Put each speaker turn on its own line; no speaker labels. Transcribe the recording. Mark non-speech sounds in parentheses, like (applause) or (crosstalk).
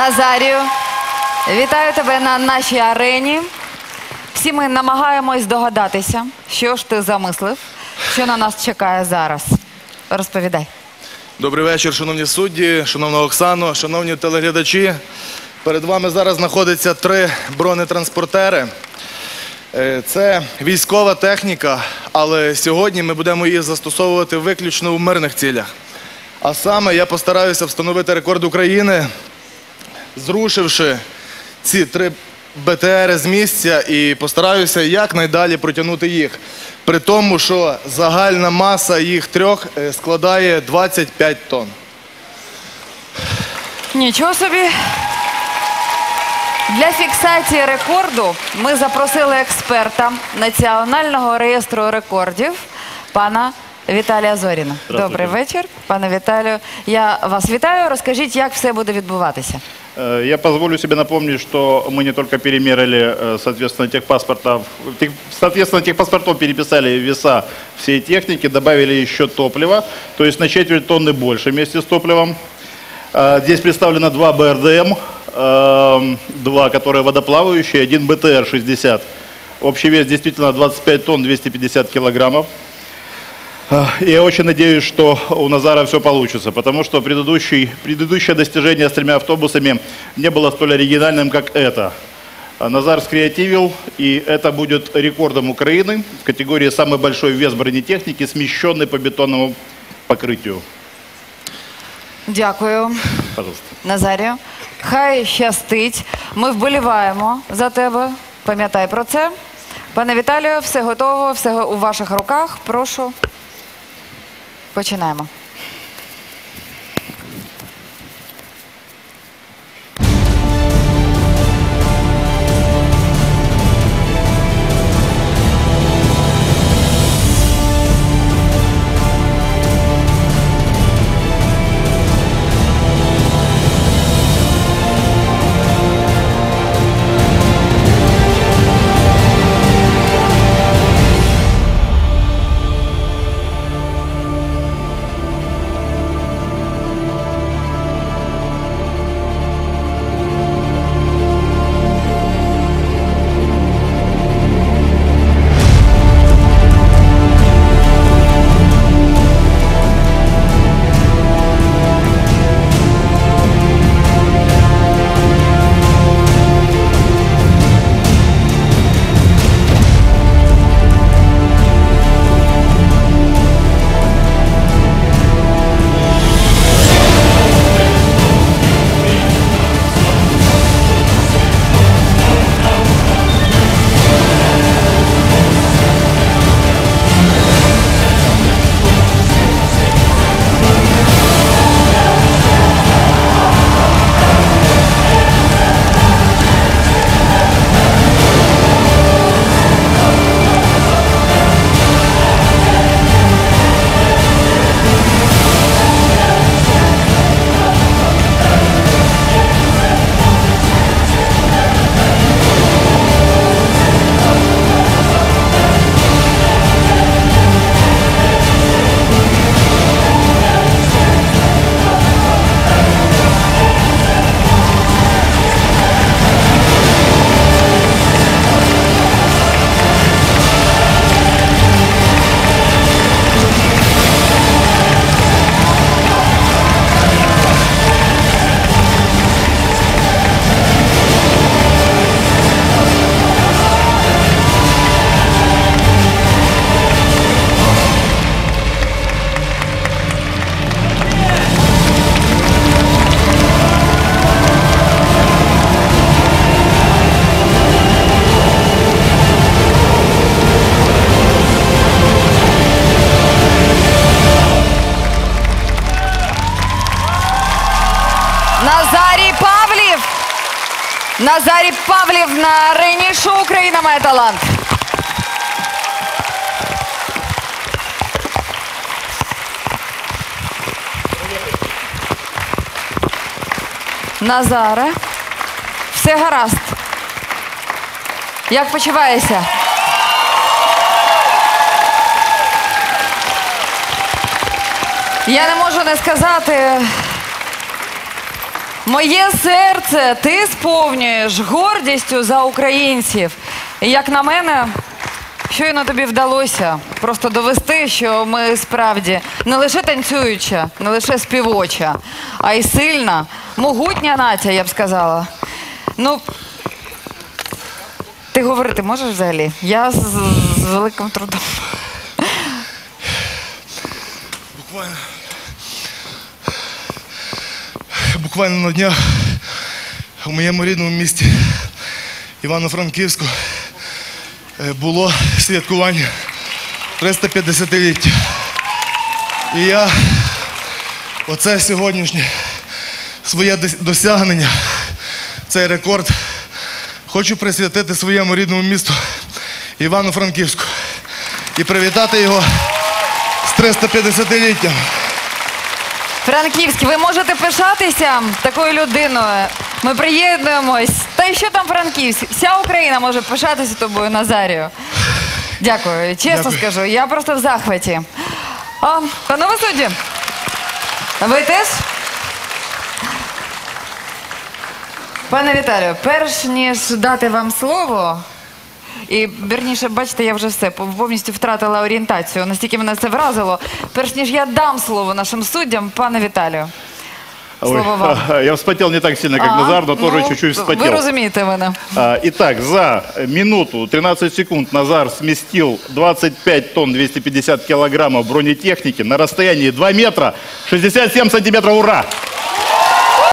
Назарію, вітаю тебе на нашій арені. Всі ми намагаємось догадатися, що ж ти замислив, що на нас чекає зараз. Розповідай.
Добрий вечір, шановні судді, шановна Оксано, шановні телеглядачі. Перед вами зараз знаходяться три бронетранспортери. Е, Це військова техніка, але сьогодні ми будемо її застосовувати виключно у мирних цілях. А саме я постараюся встановити рекорд України, зрушивши ці три БТР з місця і постараюся якнайдалі протягнути їх. При тому, що загальна маса їх трьох е, складає 25 тонн.
Нічого собі. Для фіксації рекорду ми запросили експерта Національного реєстру рекордів пана Віталія Зоріна. Добрий вечір, пане Віталію. Я вас вітаю. Розкажіть, як все буде відбуватися.
Э, Я позволю себе напомнить, что мы не только перемерили, э, соответственно, техпаспортов, тех- соответственно, техпаспортов переписали веса всей техники, добавили еще топлива, то есть на четверть тонны больше вместе с топливом. Э, Здесь представлено два БРДМ, эм, два, которые водоплавающие, один БТР-60. Общий вес действительно 25 тонн 250 килограммов. А, Я очень надеюсь, что у Назара все получится, потому что предыдущий, предыдущее достижение с тремя автобусами не было столь оригинальным, как это. А Назар скреативил, и это будет рекордом Украины в категории «Самый большой вес бронетехники, смещенный по бетонному покрытию».
Дякую,
Пожалуйста.
Назарію. Хай щастить. Ми вболіваємо за тебе. Пам'ятай про це. Пане Віталію, все готово, все у ваших руках. Прошу. Починаємо. Назарій Павлів! Назарій Павлів на арені шоу Україна має талант. Назаре, все гаразд. Як почуваєшся? Я не можу не сказати. Моє серце ти сповнюєш гордістю за українців. І як на мене, щойно тобі вдалося просто довести, що ми справді не лише танцююча, не лише співоча, а й сильна, могутня нація, я б сказала. Ну, ти говорити можеш взагалі? Я з, з великим трудом.
Буквально. Буквально на днях у моєму рідному місті Івано-Франківську е, було святкування 350-ліття. І я оце сьогоднішнє своє досягнення, цей рекорд, хочу присвятити своєму рідному місту Івано-Франківську і привітати його з 350-літтям.
Франківськ, ви можете пишатися такою людиною. Ми приєднуємось. Та й що там Франківськ? Вся Україна може пишатися тобою, Назарію. Дякую. Чесно
Дякую.
скажу, я просто в захваті. А, панове судді, ви теж? Пане Віталію, перш ніж дати вам слово, і вірніше, бачите, я вже все пов- повністю втратила орієнтацію. Настільки мене це вразило. Перш ніж я дам слово нашим суддям, пане Віталію. Слово вам.
Ой, (laughs) я вспотел не так сильно, как
А,
Назар, но тоже
ну,
чуть-чуть
Ви
вспотел.
розумієте мене.
А, Итак, за минуту 13 секунд Назар сместил 25 тонн 250 килограммов бронетехники на расстоянии 2 метра 67 сантиметров. Ура!